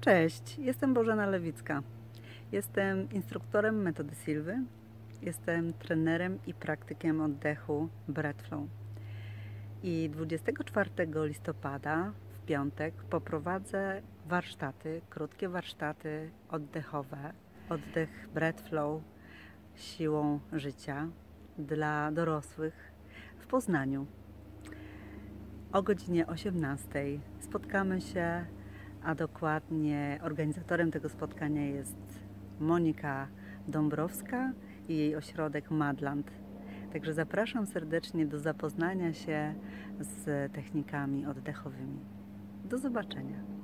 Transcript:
Cześć, jestem Bożena Lewicka. Jestem instruktorem metody Silwy. Jestem trenerem i praktykiem oddechu Breathflow. I 24 listopada w piątek poprowadzę warsztaty, krótkie warsztaty oddechowe. Oddech Breathflow siłą życia dla dorosłych w Poznaniu. O godzinie 18 spotkamy się a dokładnie organizatorem tego spotkania jest Monika Dąbrowska i jej ośrodek Madland. Także zapraszam serdecznie do zapoznania się z technikami oddechowymi. Do zobaczenia.